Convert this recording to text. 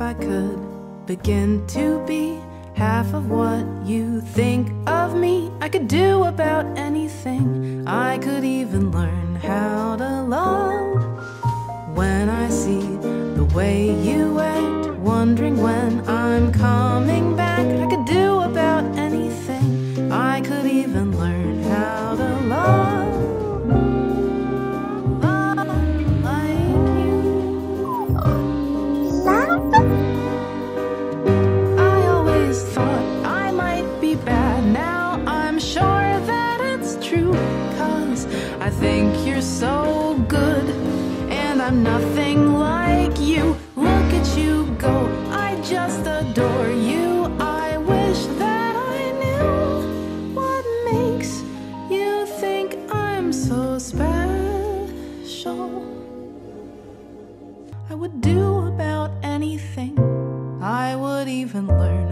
I could begin to be half of what you think of me. I could do about anything. I could even learn how to love. When I see the way you act, wondering when I'm true. Cause I think you're so good. And I'm nothing like you. Look at you go. I just adore you. I wish that I knew what makes you think I'm so special. I would do about anything. I would even learn